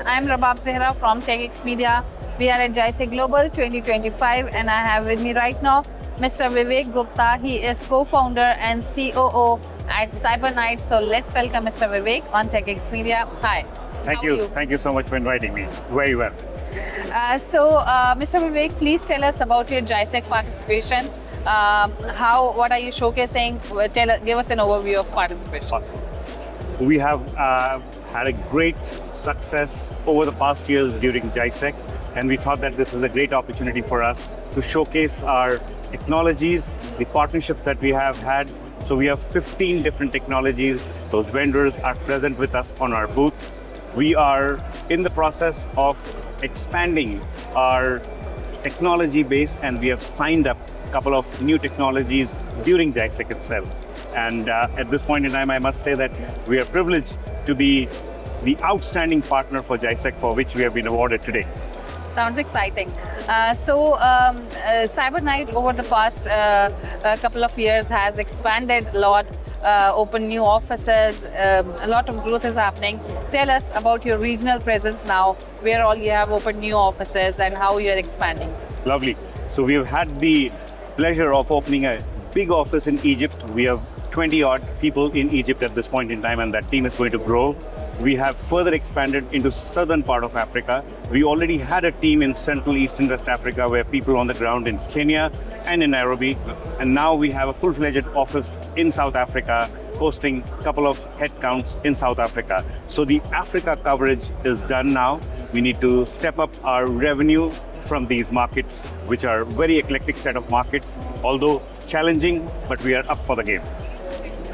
I'm Rabab Zehra from TechX Media. We are at GISEC Global 2025 and I have with me right now Mr. Vivek Gupta. He is co-founder and COO at Cyberknight. So let's welcome Mr. Vivek on TechX Media. Hi. Thank How you. you? Thank you so much for inviting me. Very well. Uh, so, uh, Mr. Vivek, please tell us about your GISEC participation. Um, how, what are you showcasing? Tell, give us an overview of participation. Awesome. We have uh, had a great success over the past years during GISEC, and we thought that this is a great opportunity for us to showcase our technologies, the partnerships that we have had. So we have 15 different technologies. Those vendors are present with us on our booth. We are in the process of expanding our technology base, and we have signed up a couple of new technologies during GISEC itself. And uh, at this point in time, I must say that we are privileged to be the outstanding partner for GISEC for which we have been awarded today. Sounds exciting. Uh, so, um, uh, Cyberknight over the past uh, a couple of years has expanded a lot, uh, opened new offices, um, a lot of growth is happening. Tell us about your regional presence now, where all you have opened new offices and how you're expanding. Lovely. So we have had the pleasure of opening a big office in Egypt. We have 20 odd people in Egypt at this point in time, and that team is going to grow. We have further expanded into southern part of Africa. We already had a team in Central, East, and West Africa where people on the ground in Kenya and in Nairobi. And now we have a full-fledged office in South Africa, hosting a couple of headcounts in South Africa. So the Africa coverage is done now. We need to step up our revenue from these markets, which are very eclectic set of markets, although challenging, but we are up for the game.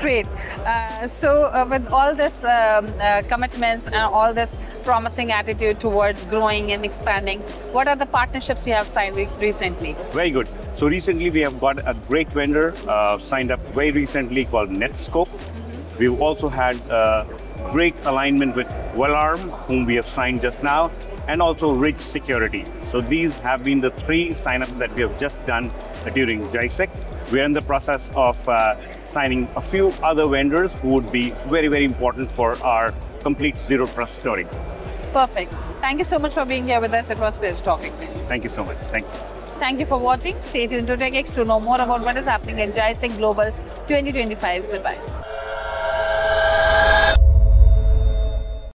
Great. Uh, so, uh, with all this um, uh, commitments and all this promising attitude towards growing and expanding, what are the partnerships you have signed re- recently? Very good. So recently we have got a great vendor uh, signed up very recently called Netskope. We've also had uh, great alignment with Wallarm, whom we have signed just now, and also Ridge Security. So these have been the three signups that we have just done during GISEC. We're in the process of uh, signing a few other vendors who would be very, very important for our complete zero trust story. Perfect. Thank you so much for being here with us. It was pleasure talking to you. Thank you so much. Thank you. Thank you for watching. Stay tuned to TechX to know more about what is happening at GISEC Global 2025. Goodbye.